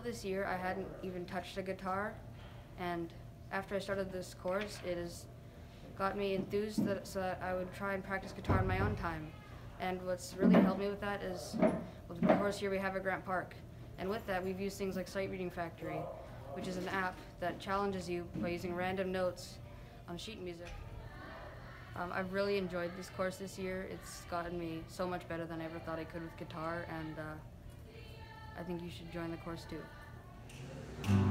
this year, I hadn't even touched a guitar, and after I started this course, it has got me enthused that, so that I would try and practice guitar in my own time. And what's really helped me with that is, with the course here we have at Grant Park, and with that we've used things like Sight Reading Factory, which is an app that challenges you by using random notes on sheet music. Um, I've really enjoyed this course this year. It's gotten me so much better than I ever thought I could with guitar, and uh, I think you should join the course too.